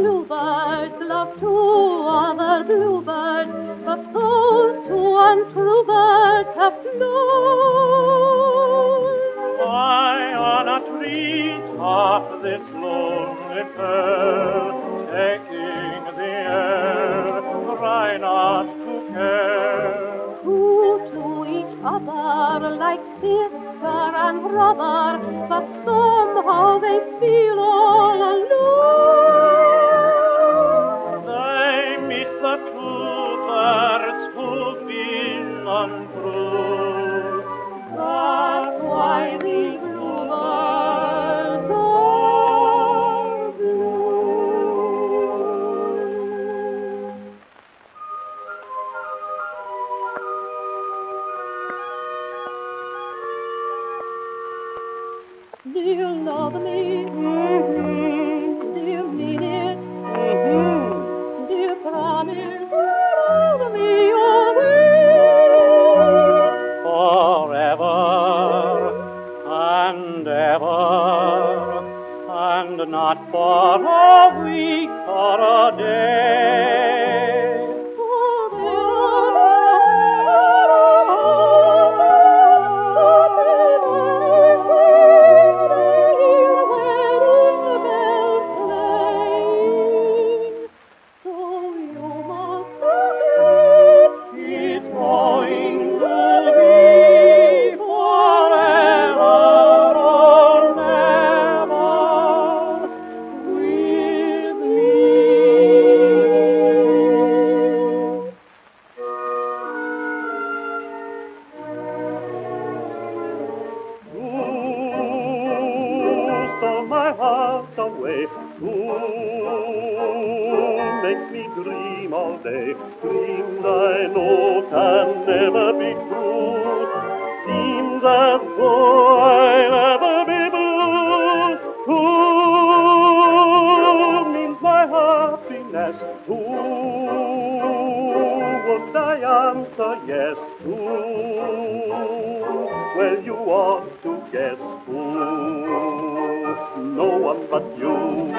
bluebirds love two other bluebirds, but those two untrue birds have flown. High on a tree top this lonely pair, taking the air, try not to care. True to each other like sister and brother, but somehow they feel all Do you love me? Mm-hmm. Do you mean it? Mm-hmm. Do you promise to love me always? forever and ever, and not for a week or a day. Who makes me dream all day? Dreams I know can never be true. Seems as though I'll never be blue. Who means my happiness? Who would I answer yes to? Well, you ought to guess who no one but you.